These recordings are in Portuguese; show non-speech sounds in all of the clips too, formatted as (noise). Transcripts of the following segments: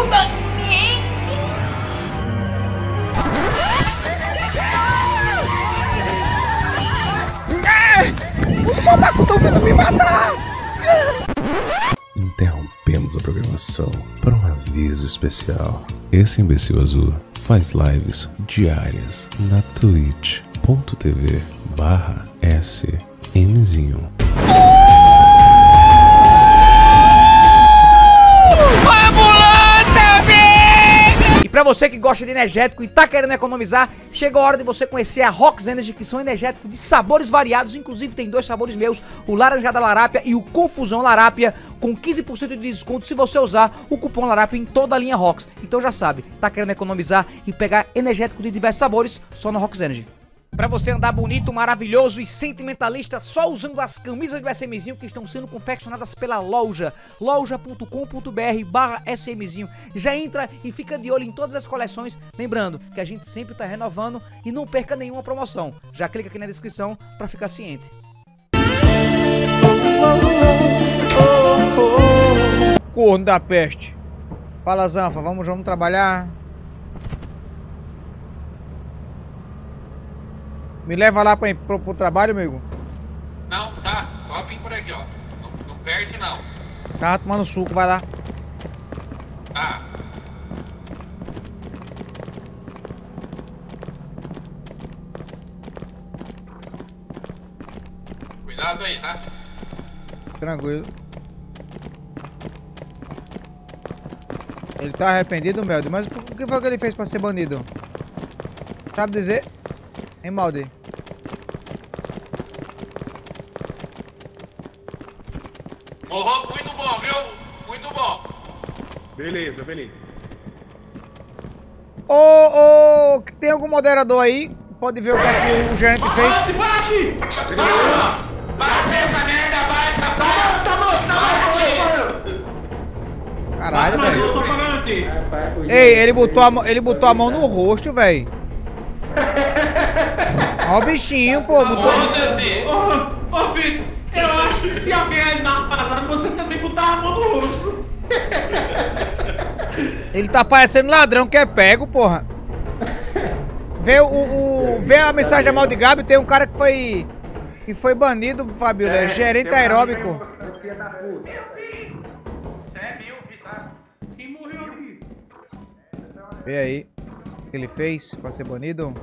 puta! Os otaku estão vindo me matar! Interrompemos a programação para um aviso especial. Esse imbecil azul faz lives diárias na twitch.tv barra smzinho. Pra você que gosta de energético e tá querendo economizar, chega a hora de você conhecer a Rox Energy, que são energéticos de sabores variados, inclusive tem dois sabores meus, o Laranjada Larápia e o Confusão Larápia, com 15% de desconto se você usar o cupom Larápia em toda a linha Rox. Então já sabe, tá querendo economizar e pegar energético de diversos sabores, só na Rox Energy. Pra você andar bonito, maravilhoso e sentimentalista só usando as camisas do SMzinho que estão sendo confeccionadas pela loja loja.com.br barra SMzinho. Já entra e fica de olho em todas as coleções, lembrando que a gente sempre tá renovando e não perca nenhuma promoção. Já clica aqui na descrição pra ficar ciente. Corno da peste. Fala Zanfa, vamos, vamos trabalhar. Me leva lá pra, pro, pro trabalho, amigo. Não, tá. Só vim por aqui, ó. Não, não perde, não. Tava tomando suco, vai lá. Tá. Cuidado aí, tá? Tranquilo. Ele tá arrependido, Melde, mas o que foi que ele fez pra ser banido? Sabe dizer? Hein, Maldi? Morrou muito bom, viu? Muito bom. Beleza, beleza. Ô, ô, tem algum moderador aí? Pode ver o que, é que o gerente fez? Bate, bate! Bate nessa merda, bate, rapaz! Tá bom, tá bom, Caralho, Mas eu velho. Ei, ele botou, a, mão- ele botou a mão no rosto, velho. Ó o bichinho, pô. Botou... Foda-se! Ô, eu acho que se alguém aí você também botar a mão no rosto. (laughs) Ele tá parecendo ladrão que é pego, porra. Vê o, o- vê a mensagem da Maldi Gabi, tem um cara que foi que foi banido, Fabio, é, gerente aeróbico. É meu, Vitor. Quem morreu aqui? Vê aí o que ele fez pra ser banido.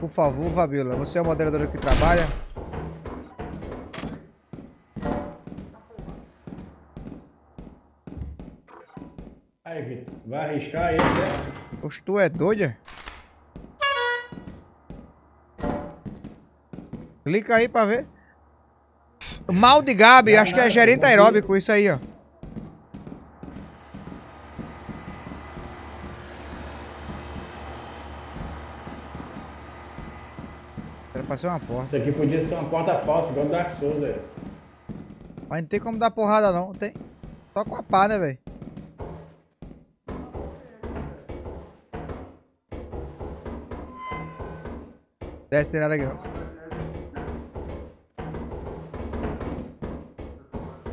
Por favor, Fabiola, você é o moderador que trabalha? Aí, Vitor, vai arriscar aí, né? Poxa, tu é doida? Clica aí pra ver. Mal de Gabi, acho que é gerente aeróbico, isso aí, ó. Era pra ser uma porta. Isso aqui podia ser uma porta falsa, igual o Dark Souls aí. Mas não tem como dar porrada não, tem. Só com a pá, né, velho? Desce, tem nada aqui não.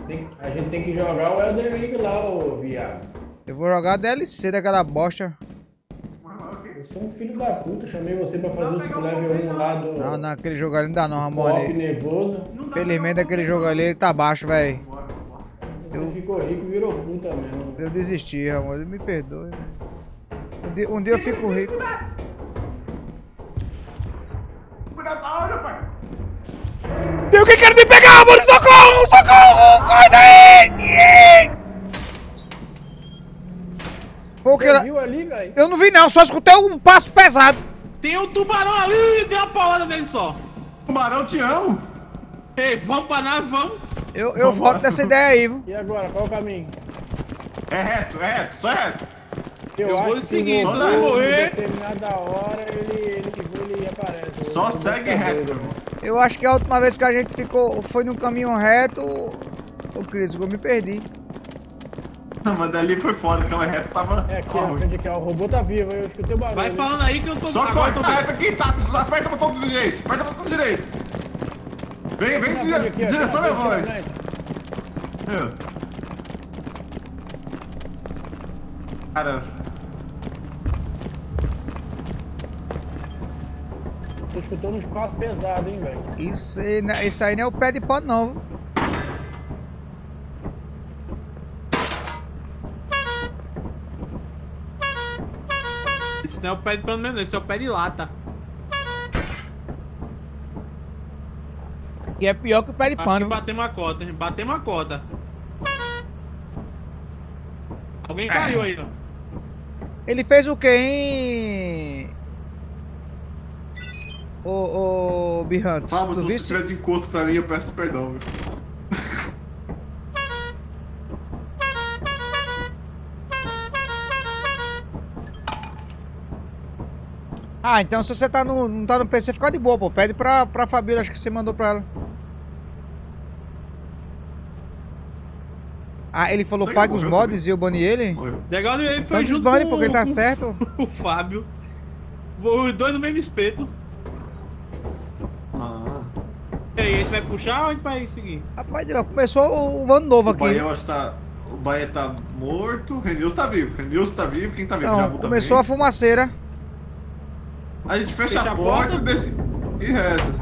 Tem- a gente tem que jogar o Elden Ring lá, ô viado. Eu vou jogar DLC daquela bosta. Eu sou um filho da puta, chamei você pra fazer o seu level 1 lá do Não, não, aquele jogo ali não dá não, Pop Ramone. nervoso. Felizmente aquele jogo ali ele tá baixo, velho. Você ficou rico e virou puta mesmo. Eu desisti, Ramone. Me perdoe, velho. Um dia, um dia eu fico rico. Tem alguém querendo me pegar, Ramone! Socorro! Socorro! Corre daí! Pô, que Você ela... viu ali, velho? Eu não vi não, só escutei um passo pesado. Tem um tubarão ali e tem uma paulada dele só. Tubarão, te amo. Ei, vamos pra nave, vamos. Eu, eu volto dessa ideia aí, viu? E agora, qual o caminho? É reto, é reto, só é reto. Eu, Eu vou que seguinte, se morrer- em determinada hora ele, ele, ele, ele aparece. Só vou segue reto, irmão. Eu acho que a última vez que a gente ficou, foi num caminho reto, ô Cris, eu me perdi. Não, mas dali foi foda, aquela reta tava. É aqui, ó, aqui, ó, o robô tá vivo, eu escutei o barulho. Vai falando aí que eu tô Só corta tô a reta aqui, tá? Aperta o botão do direito, aperta o botão do direito. Vem, vem frente aqui, ó, direção minha na voz. Cara, Tô escutando uns passos pesados, hein, velho. Isso, aí não- isso aí não é o pé de pano, não. viu? Isso não é o pé de pano mesmo, esse é o pé de lata. E é pior que o pé de Acho pano. que batemos a cota, hein? Batemos a cota. Alguém caiu aí, ó. Ele fez o quê, hein? Ô, ô, Birrantos, vamos, se você tiver de encosto pra mim, eu peço perdão, viu? Ah, então se você tá no, não tá no PC, fica de boa, pô. Pede pra, pra Fabíola, acho que você mandou pra ela. Ah, ele falou pague os mods e eu bani ele? Morreu. Legal, ele Então foi junto desbane, com porque ele tá certo. (laughs) O Fábio. Os dois no mesmo espeto. Aí, a gente vai puxar ou a gente vai seguir? Rapaz, começou o, o ano novo o aqui. Bahia, eu acho que tá... O Bahia tá morto, o Renilson tá vivo. Renilson tá vivo, quem tá vivo? Não, Jabu começou a também. fumaceira. A gente fecha, Fecha a a porta, porta. e deixa... e reza.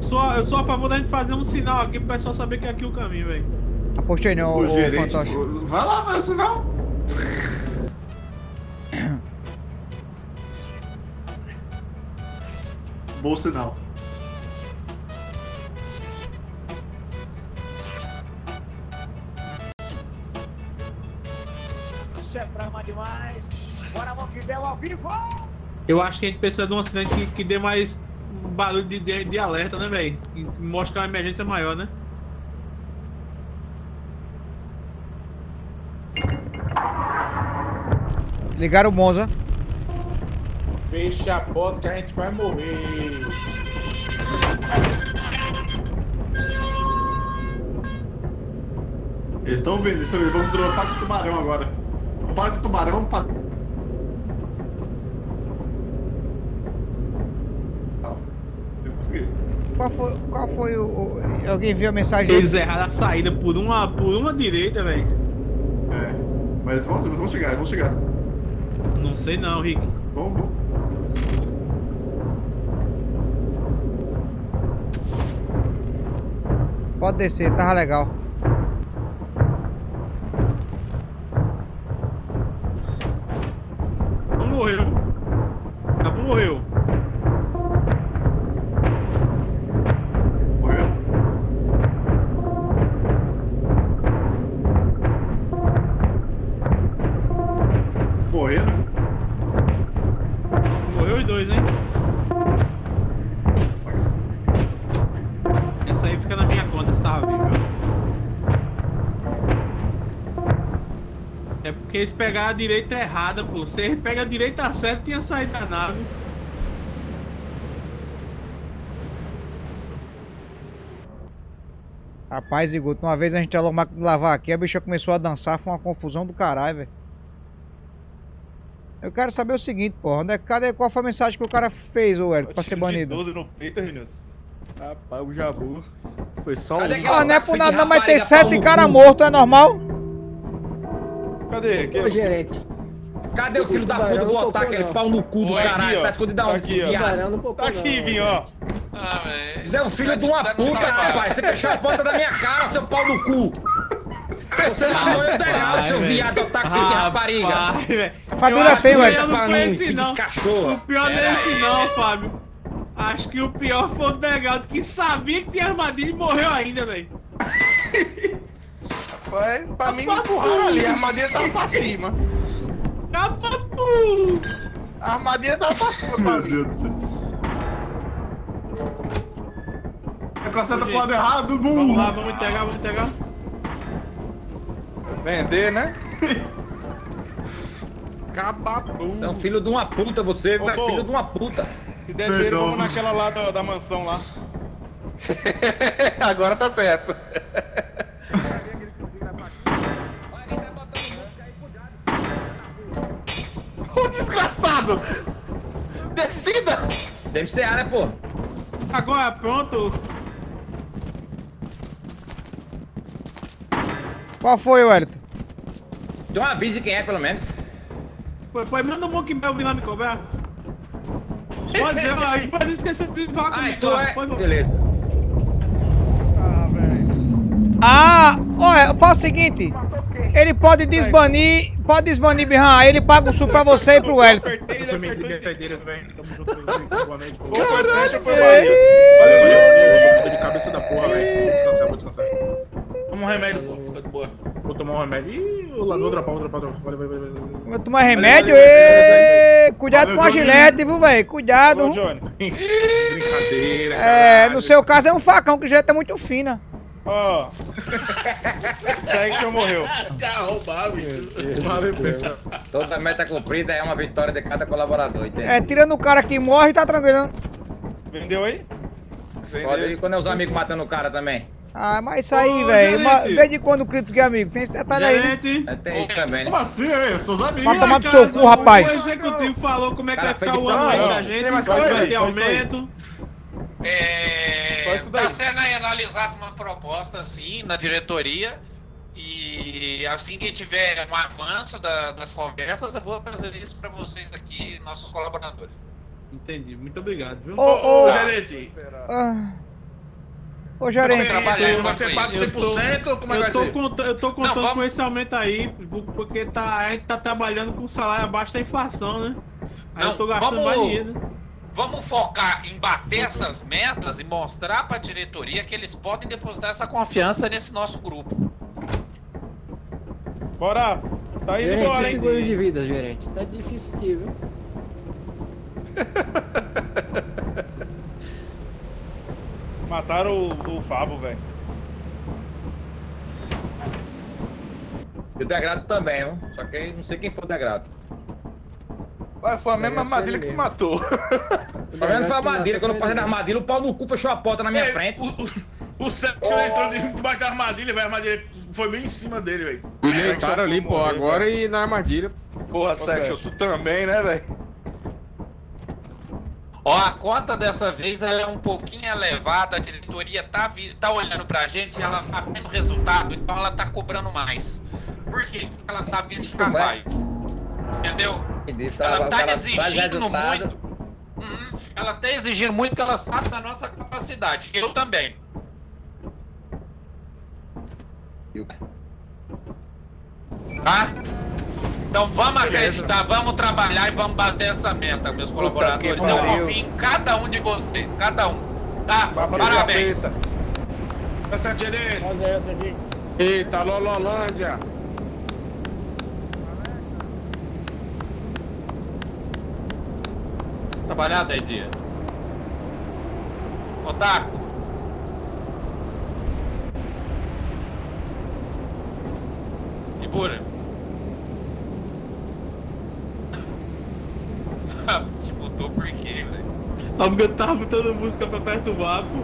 Sou, eu sou a favor da gente fazer um sinal aqui pro pessoal saber que é aqui o caminho, velho. Apostei não, O, o, gerente... fantoche. o- Vai lá, vai assim não. Bom sinal. Isso é brama demais. Bora, mão que deu ao vivo. Eu acho que a gente precisa de um acidente que, que dê mais barulho de, de, de alerta, né, velho? Que mostre que é uma emergência maior, né? Ligaram o Monza. Fecha a porta que a gente vai morrer. Eles estão vendo, eles estão vendo. Vamos dropar com o tubarão agora. Para com o tubarão pra. Eu consegui. Qual foi, qual foi o, o- Alguém viu a mensagem dele? Eles erraram a saída por uma, por uma direita, velho. É. Mas vamos, vamos chegar, vamos chegar. Não sei não, Rick. Vamos, vamos. Pode descer, tava legal. Porque eles pegaram a direita errada, pô. Se eles pegam a direita certa, tinha saído da nave. Rapaz, Iguto, uma vez a gente alou máquina de lavar aqui, a bicha começou a dançar, foi uma confusão do caralho, velho. Eu quero saber o seguinte, porra, onde é, cadê, qual foi a mensagem que o cara fez, ô Hélio, pra ser banido? no peito. Rapaz, o Jabu. Foi só Cadê um. Ah, não é por nada não, mas tem sete cu. mortos, é normal? Cadê? Ô, gerente. Cadê o filho da puta do botar aquele pau no cu do caralho? Tá escondido Tá aonde, aqui, ó. viado? Tubarão não popou, Tá aqui, Vinho, ó. Ah, velho. Você é um filho de uma puta, rapaz. Você fechou a porta da minha cara, seu pau no cu. Você não é legal, seu viado otaku de rapariga. A acho tem, ué. o pior não foi esse, não. O pior não é esse, não, Fábio. Acho que o pior foi o Degaldo, que sabia que tinha armadilha e morreu ainda, velho. Foi, pra mim me empurraram ali, a armadilha tava pra cima. Capapu! A armadilha tava pra cima Meu mim. Deus do céu. É com a seta pro lado errado, Vamos burro. lá, vamos entregar, vamos entregar. Vender, né? Cababu. Você é um filho de uma puta, você, Ô, velho. Bo. Filho de uma puta. Se der dinheiro, vamos naquela lá da, da mansão lá. (laughs) Agora tá certo. Ô desgraçado! Descida! Deve ser área, pô. Agora, pronto. Qual foi, Wellington? Então avise quem é, pelo menos. Pô, pô, manda um Monkey Bell vir lá me cobrar. Pode ser, a gente pode esquecer de falar Ah, comigo. então é. Pode- Beleza. Ah, olha, faz o seguinte. Ele pode desbanir, pode desbanir aí ele paga o sul pra você e pro Wellington. Essa foi minha também. Tamo junto, velho. Boa noite. Boa Caralho, foi Valeu, valeu. Tô de cabeça da porra, velho. Vou descansar, vou descansar. Toma um remédio, pô. Fica de boa. Vou tomar um remédio. Ih, o vou vou dropar, vou dropar. Valeu, valeu, valeu. Vai tomar remédio? Cuidado com a gilete, viu, velho? Cuidado. (laughs) Brincadeira, É, no seu caso é um facão, que gilete é muito fina. Ó. Segue que eu morreu. Valeu, pessoal. Toda meta cumprida é uma vitória de cada colaborador, entende? É, tirando o cara que morre, tá tranquilo. Vendeu aí? Pode ir quando é os amigos matando o cara também. Ah, mas isso aí, velho. Desde quando o Critos que é amigo? Tem esse detalhe aí, né? É, Tem isso também, Como né? assim, velho? Seus amigos. Vai tomar Cara, seu cu, rapaz. O executivo falou como é que Cara, vai ficar o ano aí da gente. Vai ter aí, aí. aumento. É, Só isso daí. tá sendo aí analisado uma proposta assim na diretoria e assim que tiver um avanço da- das conversas eu vou trazer isso para vocês aqui, nossos colaboradores. Entendi, muito obrigado, viu? Ô, ô, Ô, gerente. ah. Ô, gerente. trabalhando Vai ser com pago isso. 100% ou como é que Eu tô, eu tô contando vamos- com esse aumento aí, porque tá, a gente tá trabalhando com salário abaixo da inflação, né? Aí Não, eu tô gastando vamos- mais dinheiro. Vamos focar em bater essas metas e mostrar para a diretoria que eles podem depositar essa confiança nesse nosso grupo. Bora. Tá indo Gerente, embora, hein? seguro de vida, gerente. Tá difícil viu? (laughs) Mataram o, o Fabo, velho. E o degrado também, viu? Só que não sei quem foi o degrado. Ué, Foi a mesma armadilha que matou. O problema foi a armadilha. Quando eu passei na armadilha, o pau no cu fechou a porta na minha frente. O Sérgio entrou debaixo da armadilha, velho. A armadilha foi bem em cima dele, velho. Me deitaram ali, pô, agora e na armadilha. Porra, Sérgio, tu também, né, velho? Ó, a conta dessa vez ela é um pouquinho elevada, a diretoria tá, tá olhando pra gente, ela tá vendo o resultado, então ela tá cobrando mais. Por quê? Porque ela sabe que a gente Como é? capaz. Entendeu? Entendi, Ela tá cara faz exigindo resultado. muito. Uhum. Ela tá exigindo muito porque ela sabe da nossa capacidade. Eu também. E o- Tá? Então vamos acreditar, vamos trabalhar e vamos bater essa meta, meus colaboradores. Eu confio em cada um de vocês, cada um. Tá? Parabéns. gerente. Mas é essa. Eita, Lololândia. Trabalhar 10 dias. Otaku. Ibura. (laughs) Te botou por quê, velho? Tava botando música pra perturbar, pô.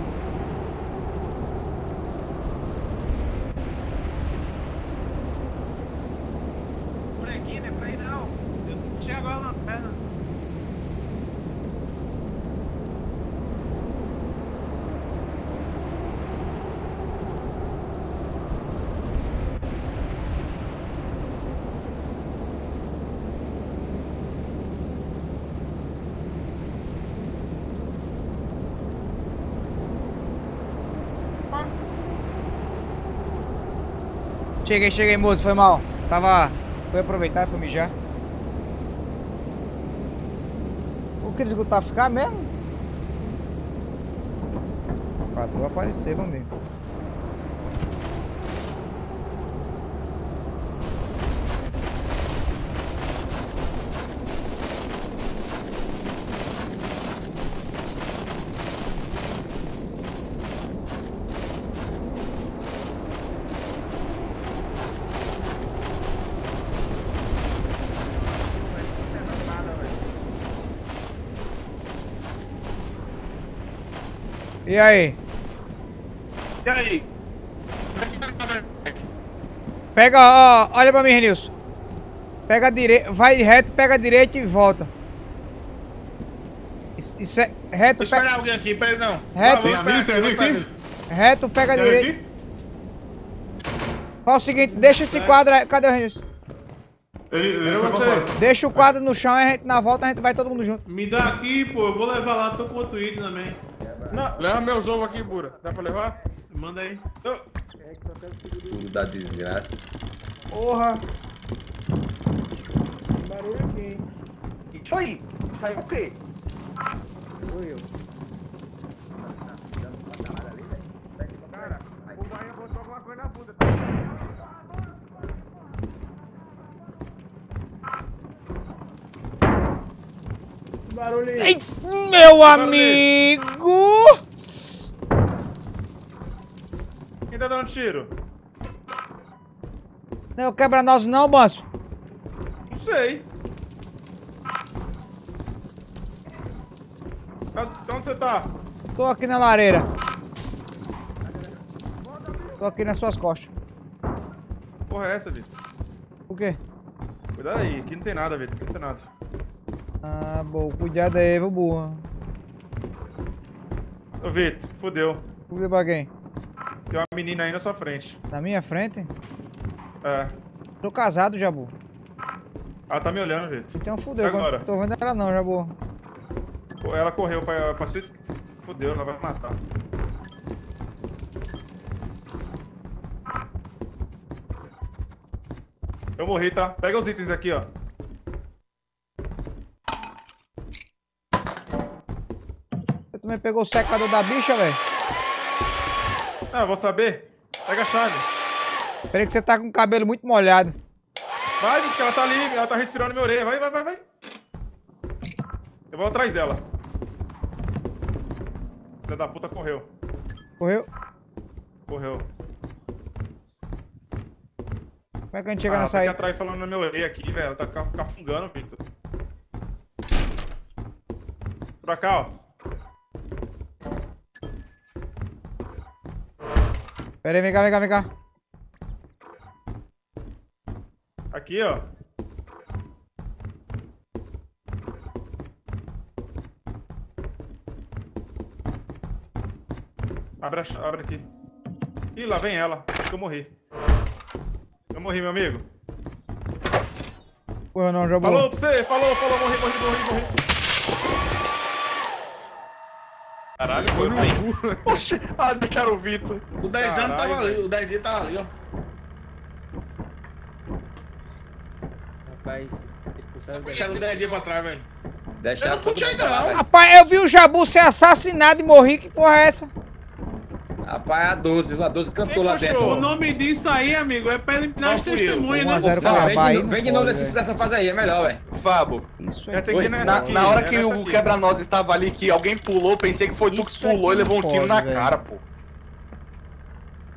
Por aqui, né? Pra ir não. Eu não tinha agora na perna. Cheguei, cheguei, moço, foi mal. Tava. Foi aproveitar foi mijar. O que eles tá ficar mesmo? Patrão aparecer, meu amigo. E aí? E aí? Pega, ó, olha pra mim, Renilson. Pega a direita, vai reto, pega a direita e volta. Isso, isso é reto, Vou esperar pega, alguém aqui, pera aí, não. Reto. Esperar aqui? reto, pega Tem aqui? Fala o seguinte, deixa esse quadro aí. Cadê o Renilson? Ele, ele. Deixa o quadro no chão e a gente, na volta a gente vai todo mundo junto. Me dá aqui, pô. Eu vou levar lá, tô com o Twitter também. Leva meus ovos aqui, Bura. Dá pra levar? Manda aí. Tudo da desgraça. Porra. Barulho aqui, hein? Isso aí. Saiu o quê? Foi eu. Barulho aí. Ei, meu amigo! Quem tá dando tiro? Não é o quebra-nós não, Banso. Não sei. Onde você tá? Tô aqui na lareira. Tô aqui nas suas costas. Porra é essa, Vitor? O quê? Cuidado aí, aqui não tem nada, Vitor. Aqui não tem nada. Ah, bom, cuidado aí, vou burra. Ô, Vitor, fodeu. Cuida pra quem? Tem uma menina aí na sua frente. Na minha frente? É. Tô casado, Jabu. Ela tá me olhando, Vitor. Então fudeu, Agora. não tô vendo ela não, Jabu. Ela correu pra, pra sua esquerda. Fodeu, ela vai me matar. Eu morri, tá? Pega os itens aqui, ó. Também pegou o secador da bicha, velho? Ah, vou saber. Pega a chave. Peraí que você tá com o cabelo muito molhado. Vai, que ela tá ali, ela tá respirando minha orelha. Vai, vai, vai, vai. Eu vou atrás dela. Filha da puta correu. Correu? Correu. Como é que a gente chega ah, nessa tá aqui aí? atrás falando na minha orelha aqui, velho. Ela tá ca- cafungando, Victor. Pra cá, ó. Pera aí, vem cá, vem cá, vem cá. Aqui, ó. Abre, a abre aqui. Ih, lá vem ela. Acho que eu morri. Eu morri, meu amigo. Porra, não, Jabu. Falou pra você, falou, falou, morri, morri, morri, morri. Caralho, foi bem. Oxe, ah, deixaram o Vitor. O 10 anos tava ali, o 10 dias tava ali, ó. Rapaz, expulsaram o Deixaram o 10 dias pra trás, velho. Deixaram Eu não curti ainda, não. velho. Rapaz, eu vi o Jabu ser assassinado e morri. Que porra é essa? Rapaz, a 12, a 12 cantou lá dentro. O nome disso aí, amigo, é pra eliminar as testemunhas, 1 a né? 0 Não, Cuiabá vem de, não vem de novo nessa fase aí, é melhor, velho. Fabo, Isso É, nessa na, aqui. na hora é que nessa o aqui. quebra-nós estava ali, que alguém pulou, pensei que foi tu que é pulou e levou um tiro pode, na velho. cara, pô.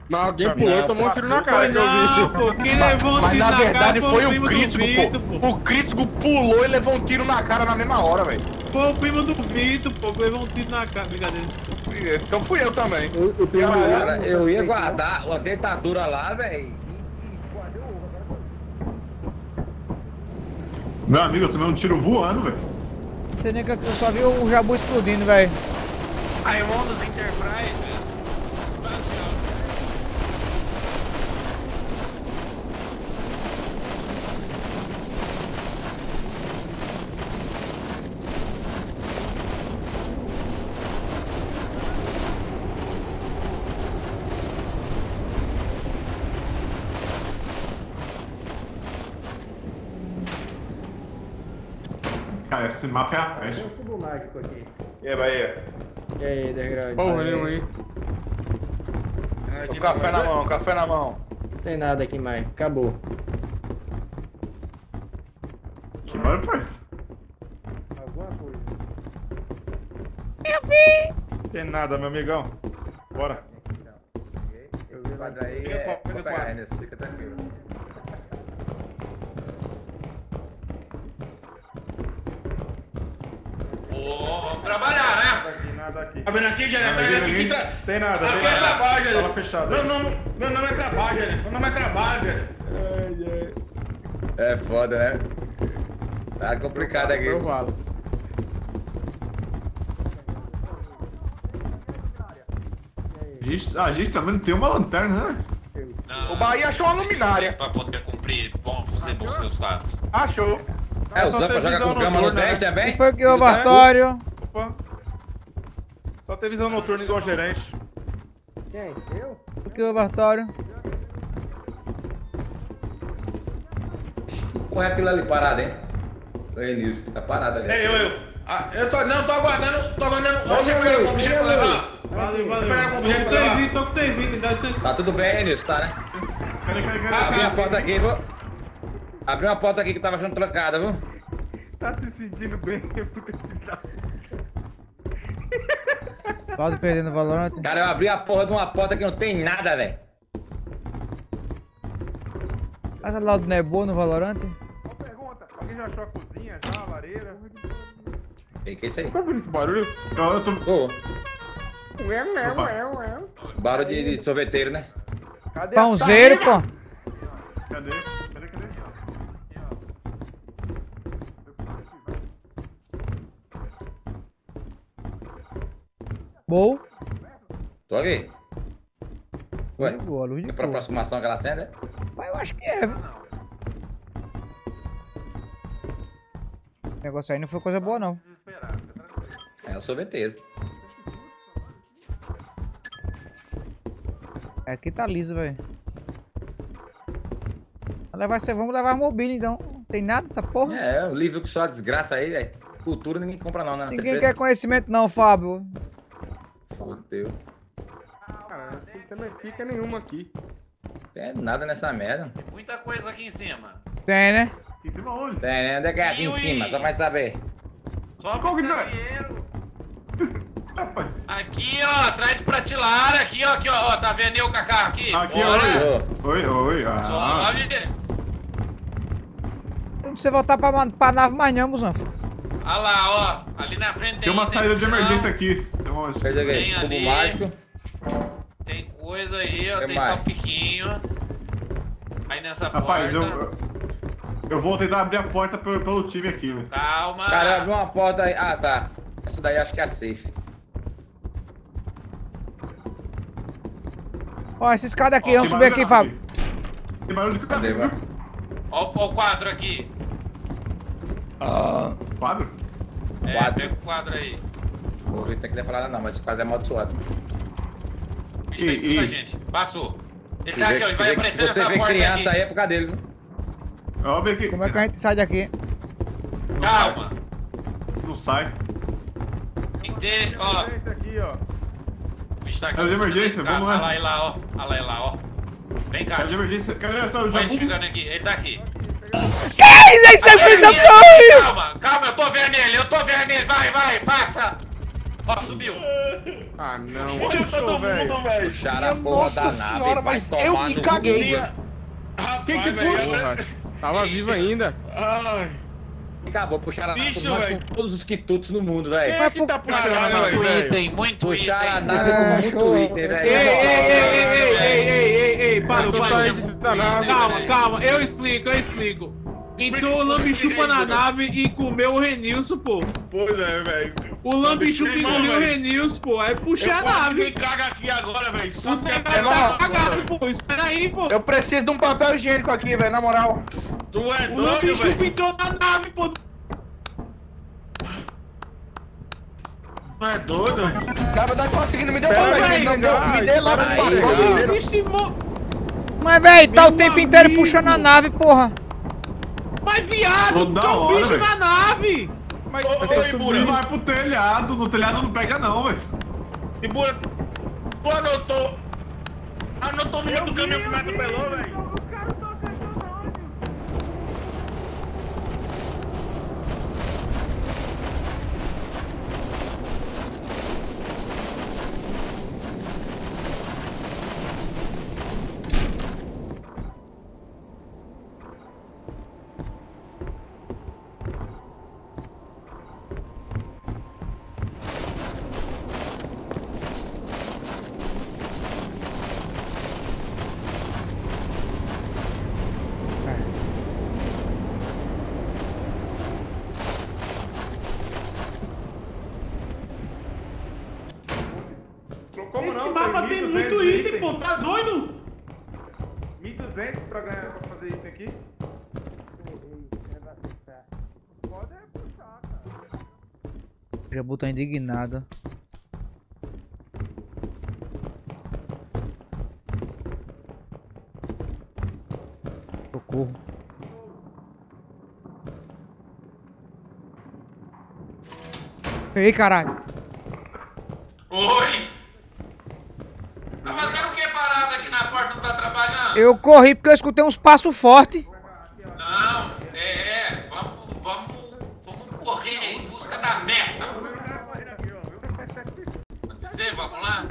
Mas alguém Não, pulou e tomou um tiro na cara que eu Não, vi. pô, quem levou um Mas tiro na na verdade cara foi o do crítico, Vitor, pô. O crítico pulou e levou um tiro na cara na mesma hora, velho. Foi o primo do Vitor, pô, que levou um tiro na cara. Brincadeira. Então fui eu também. O, o primo Cara, eu ia guardar uma dentadura lá, velho. Meu amigo, eu tomei um tiro voando, velho. Sei nem que eu só vi o Jabu explodindo, velho. Raimundos Enterprises. Expansion. Cara, esse mapa é a peste. Tudo mágico aqui. E aí, Bahia? E aí, Desgrande? Porra nenhuma aí. O café na mão, café na mão. Não tem nada aqui mais. Acabou. Que barulho faz? Alguma coisa. Tem nada, meu amigão. Bora. Quadra aí, Pega é, quatro, pega vou pegar, quatro. Renan, fica tranquilo. Vamos trabalhar, né? Aqui, nada aqui. Tá vendo aqui, Gerente? Nada, Aqui que tra... Tem nada, Aqui tem é nada. trabalho, Sala Gerente. fechada. Meu aí. nome, meu nome é trabalho, Gerente. Meu nome é trabalho, Gerente. É foda, né? Tá complicado aqui. Eu falo. A gente, a gente também não tem uma lanterna, né? O Bahia achou uma luminária. Pra poder cumprir bom, fazer bons resultados. Achou. É, o Zampa joga com cama no noturna, 10 né? também? Foi que o Bartório. Opa. Só tem visão noturna igual o gerente. Quem? Eu? Foi que o Bartório. Porra, é aquilo ali parado, hein? O Renilson, tá parado ali. Ei, eu, eu. Ah, eu tô, não, tô aguardando, tô aguardando. Você pega com objeto pra levar? Valeu, valeu. Pega com Tô objeto com pra levar. 320, tô com 320, dá licença. Tá tudo bem, Renilson, tá, né? Peraí, peraí, peraí. Ah, Abri uma tá. porta aqui, viu? Abri uma porta aqui que tava achando trancada, viu? Tá se sentindo bem, (laughs) Claudio perdendo o Valorant. Cara, eu abri a porra de uma porta que não tem nada, velho. Essa Laudo não é boa no Valorant? Uma pergunta. Alguém já achou a cozinha, já, a lareira? E que é isso aí? Tá ouvindo esse barulho? Eu, eu tô. Ô, barulho de, de sorveteiro, né? Cadê Pãozeiro, a pô. Cadê? Boa. Tô aqui. Ué, Boa, luz de é pra aproximação que ela acende? é? Mas eu acho que é, viu? O negócio aí não foi coisa boa, não. É o sorveteiro. Aqui tá liso, velho. Vamos levar, esse- vamos levar a mobília, então. Não tem nada essa porra. É, o livro que só desgraça aí, velho. Cultura ninguém compra não, né? Ninguém quer conhecimento, não, Fábio. Fudeu. Cara, não tem telefica nenhuma aqui. Tem nada nessa merda. Muita coisa aqui em cima. Tem, né? Em cima onde? Tem, né? Onde é que é aqui em cima? Só vai saber. Só Qual que pra tá? dinheiro. (laughs) Aqui, ó, atrás de pratelara, aqui, ó, aqui, ó, ó, tá vendo eu com a carro aqui? Aqui, Bora. Ô, Oi, oi. Ah. Sobe. Não precisa voltar pra, pra nave mais não, Zanfa. Olha lá, ó, ali na frente tem... Tem uma saída de emergência aqui. Tem cubo ali. mágico. Tem coisa aí, ó, Tem tem mais. só um piquinho. Aí nessa Rapaz, eu, porta... eu. Eu vou tentar abrir a porta pelo, pelo time aqui, velho. Calma. Cara, eu abri uma porta aí. Ah, tá. Essa daí acho que é a safe. Ó, essa escada aqui, Tem vamos subir aqui, Fábio. Tem barulho de Cadê, viu? Ó, ó o quadro aqui. Quadro? É, Quadro. pega o quadro aí. O que não falar não, mas esse quadro é amaldiçoado. O bicho tá em cima da gente. Passou. Ele tá aqui, ó, ele vai nessa vê porta criança aqui. aí é por causa dele, viu? Óbvio que. Como é que a gente sai daqui? Calma. Não sai. Tem que ter, ó. Aqui, ó. O bicho tá aqui. É de emergência, vamos lá. Olha lá, ele lá, ó. Olha lá, ele lá, ó. Vem cá. Cadê de emergência? Cadê a história? Vai chegando aqui. Ele tá aqui. Que isso? É coisa boa! Calma, calma, eu tô vendo ele, eu tô vendo ele. Vai, vai, passa. Ó, subiu. Ah, não. Morreu todo mundo, velho. Puxaram a porra da nave senhora, vai mas tomar eu me caguei. Rapaz, Quem que puxa? essa- Tava vivo ainda. Ai. Acabou, puxaram a nave Bicho, com todos os quitutos no mundo, velho. Quem é que tá puxando a nave, Muito velho? item, muito Puxaram a item. nave com muito item, velho. Ei, ei, ei, ei, ei, ei, ei, ei, ei, para. Calma, calma, eu explico, eu explico. Entrou o Lambichupa na nave e comeu o Renilson, pô. Pois é, velho. O Lambichupa engoliu o. Renilson, pô. Aí Eu a nave. me caga aqui agora, velho. Só O porque é tá cagado, pô. Espera aí, pô. Eu preciso de um papel higiênico aqui, velho, na moral. Tu é O doido, Lambichupa velho. entrou na nave, pô. Tu é doido, velho. Na verdade, conseguindo me deu Espera papel higiênico. Me dê lá pro papel. Mas, velho, tá o tempo inteiro puxando a nave, porra. Mas viado, Toda tem um hora, bicho velho. na nave. Mas Ô, ô, Ibura. Vai pro telhado, no telhado não pega não, velho. Ibura, tu anotou. Anotou o número do caminhão que me atropelou, velho. Como não? Esse mapa tem Tem muito 1.200 item, pô. Tá doido? 200 pra, ganhar, pra fazer isso aqui? Pode puxar, cara. Jabu tá indignado. Socorro. Ei, caralho. Oi! Tá fazendo o que parado aqui na porta? Não tá trabalhando? Eu corri porque eu escutei uns passos fortes. Não, é, é. Vamos, vamos, vamos correr em busca da meta. Vou dizer, vamos lá?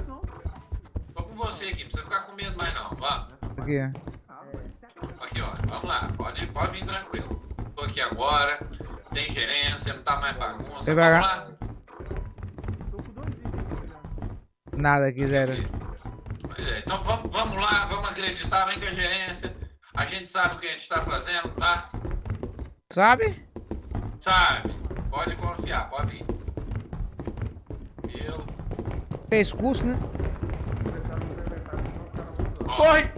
Tô com você aqui, não precisa ficar com medo mais não. Vamos. Aqui, ó. Aqui, ó. Vamos lá. Pode, pode vir tranquilo. Tô aqui agora. Tem gerência, não tá mais bagunça. Vamos lá. Nada aqui, zero. Pois é, então vamos, vamos lá, vamos acreditar, vem com a gerência. A gente sabe o que a gente tá fazendo, tá? Sabe? Sabe? Pode confiar, pode vir. Eu. Pescoço, né? Corre!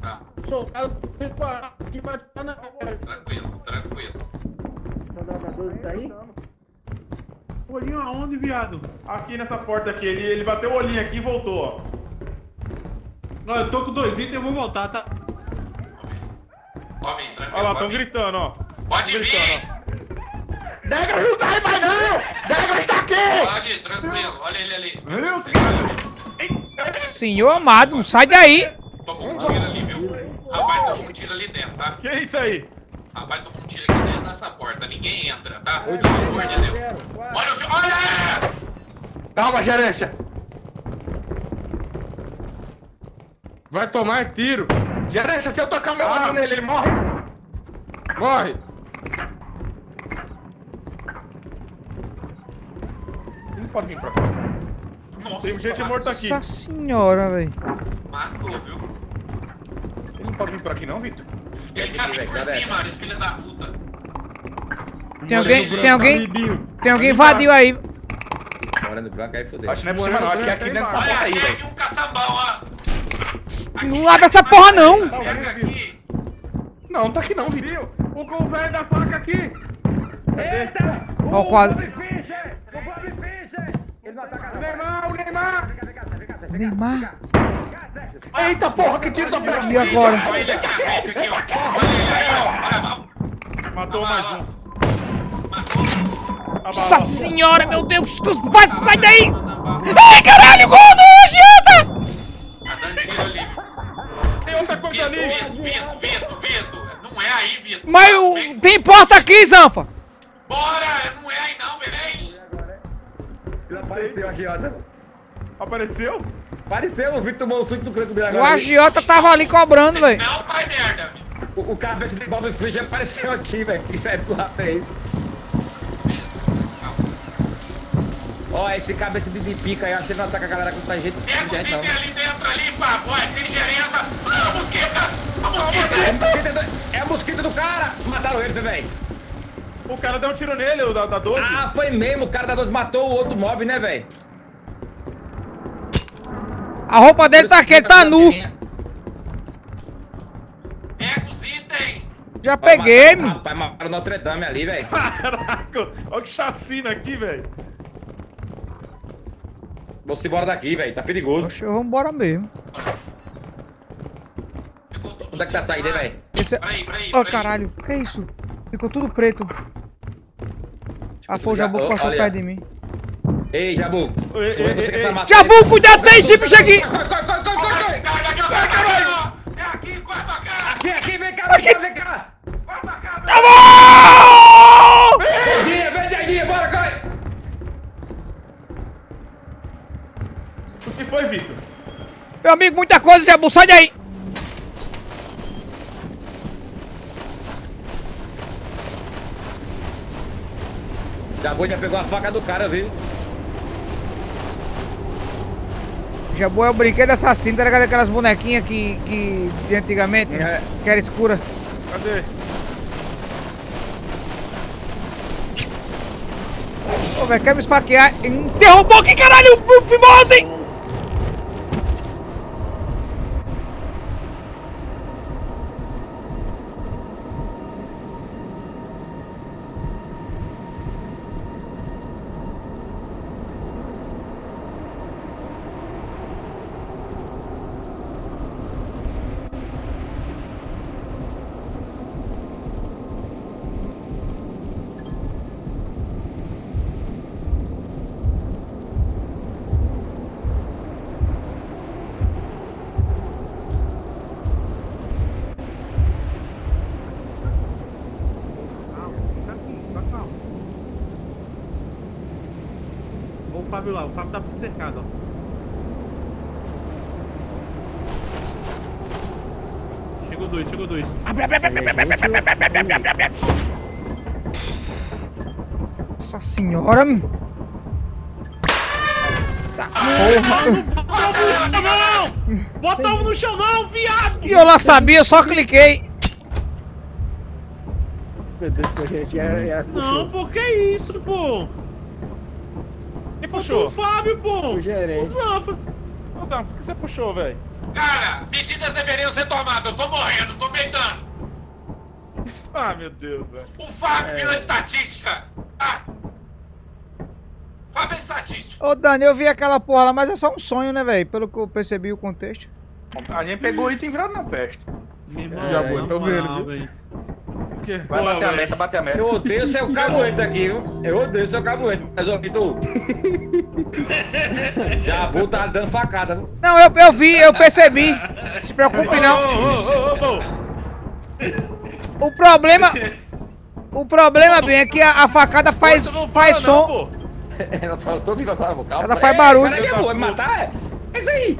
Tá, Soldado na. tranquilo, tranquilo. Soldado tá aí? Olhinho aonde, viado? Aqui nessa porta aqui, ele, ele bateu o olhinho aqui e voltou, ó. Não, eu tô com dois itens, eu vou voltar, tá? Pode vir, tranquilo. Olha lá, tão vir. gritando, ó. Pode vir! Dega não tá aí mais não! Dega está aqui! Pode, tranquilo. Olha ele ali. Senhor amado, não sai daí. Tomou um tiro ali, viu? Rapaz, tomou um tiro ali dentro, tá? Que isso aí? Rapaz, tomou um tiro aqui dentro dessa porta. Ninguém entra, tá? Pelo amor de Deus. Olha o tiro. Olha! Calma, gerência. Vai tomar tiro. Gerência, se eu tocar meu olho nele, ele morre. Morre. Não pode vir pra cá. Tem gente morta aqui. Nossa senhora, velho. Matou, viu? Ele não pode vir por aqui não, Vitor? Ele cabe por cima, esse filho da puta. Tem alguém, tem alguém, tem alguém invadiu aí. Morando branco aí fodeu. Acho que não é por cima não, acho que é aqui dentro dessa porta aí, tem aqui velho. um caçambão, ó. Não abre essa porra não. Não, não tá aqui não, Vitor. O com velho da faca aqui! Eita! Ó o quadro. Fischer! O Bob Fischer! Ele vai atacar o Neymar! O Neymar! Neymar. Eita porra, que tiro da perna. E agora? Matou mais um. Nossa senhora, meu Deus. Vai, sai daí. Ai, caralho, gol Mas o- tem porta aqui, Zanfa. Bora, não é aí não. Ele apareceu, agiota. Apareceu? Apareceu, o Vitor tomou o suco do canto dele O agora. agiota tava ali cobrando, velho. Não faz merda. O, o cabeça de Bob Fish apareceu aqui, velho. Que sério do rapaz. Ó, esse cabeça de de pica aí, acho que ele não ataca a galera com essa gente. Pega o não. ali dentro ali, papai. Tem gerência. Ah, a mosquita. A É a mosquita. do- É a mosquita do cara! Mataram ele, velho. O cara deu um tiro nele, o da, da 12. Ah, foi mesmo. O cara da 12 matou o outro mob, né, velho? A roupa dele tá aqui, ele tá nu. Pega os itens. Já peguei, mano. Rapaz, mataram o Notre Dame ali, velho. Caraca, olha que chacina aqui, velho. Vamos embora daqui, velho. Tá perigoso. Oxe, vamos embora mesmo. Onde é que tá a saída, aí, velho? Esse é... Peraí, peraí, Ó, peraí. caralho. Que isso? Ficou tudo preto. Ah, foi o Jabu que passou Olha. perto de mim. Ei, Jabu. Ei, ei, Você ei, com essa ei. máscara Jabu, cuidado, tem jeep aqui. Corre, corre, corre, corre, corre, carga aqui. É aqui, corre pra cá. Aqui, aqui, vem cá, Aqui. vem cá, vem cá. Corre pra cá. Jabu! Meu amigo, muita coisa, Jabu, sai daí. Jabu já pegou a faca do cara, viu? Jabu é o brinquedo assassino, tá ligado? Aquelas bonequinhas que, que de antigamente, É. que era escura. Cadê? Ô, velho, quer me esfaquear? Derrubou aqui, caralho, o Fimose! Fábio lá, o Fábio tá cercado, ó. Chegou dois, chegou dois. Nossa senhora, meu. Tá, porra. Não! Bota ovo no chão não, viado! E eu lá sabia, eu só cliquei. Meu Deus do céu, gente. É, é, Não, pô, que isso, pô? Puxou o Fábio, pô! O gerente. O Zanfa. Ô, Zanfa, por que você puxou, velho? Cara, medidas deveriam ser tomadas. Eu tô morrendo, tô peidando. (laughs) Ah, meu Deus, velho. O Fábio virou estatística. Ah. Fábio é estatística. Ô Dani, eu vi aquela porra lá, mas é só um sonho, né, velho? Pelo que eu percebi o contexto. A gente pegou o item virado na peste. Meu irmão, Já na vou, tô moral, vendo, viu? O quê? Vai bater a meta, bater a meta. Eu odeio ser cabuete aqui, viu? Eu odeio ser cabuete. Mas, ô, Vitor. (laughs) Já vou tá dando facada, viu? Não, eu, eu vi, eu percebi. Se preocupe não. Ô, ô, ô, ô, ô. O problema. O problema, bem, é que a, a facada faz, não faz não, som. pô. Ela falou, tô viva agora, calma. Ela faz barulho. Pô, vai me matar? É É isso aí.